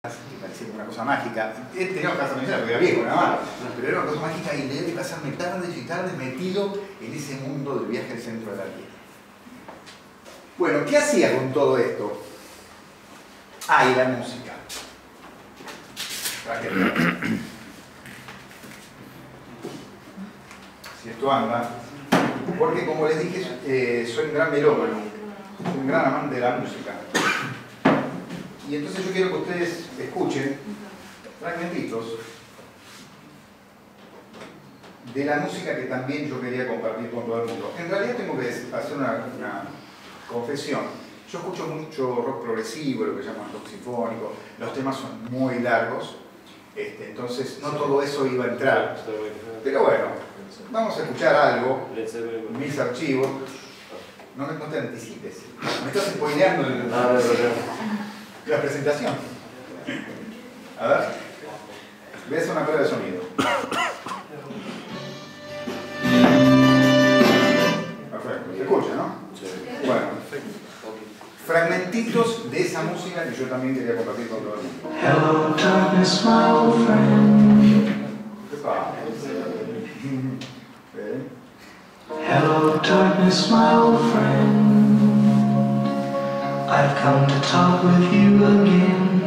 que parecía una cosa mágica. Tenía casa mencionar porque era viejo nada más, pero era una cosa mágica y y pasarme tardes y tardes metido en ese mundo del viaje al centro de la Tierra. Bueno, ¿qué hacía con todo esto? Ah, la música. Si esto anda, porque como les dije, eh, soy un gran melómano, un gran amante de la música. Y entonces yo quiero que ustedes escuchen fragmentitos de la música que también yo quería compartir con todo el mundo. En realidad tengo que hacer una, confesión. Yo escucho mucho rock progresivo, lo que llaman rock sinfónico, los temas son muy largos, este, entonces no todo eso iba a entrar. Pero bueno, vamos a escuchar algo, mis archivos. No, no te anticipes, me estás spoileando el la presentación. A ver, voy a hacer una prueba de sonido. Perfecto, se escucha, ¿no? Bueno, fragmentitos de esa música que yo también quería compartir con todo el mundo. Hello, darkness, my old friend. Hello, darkness, my old friend. I've come to talk with you again.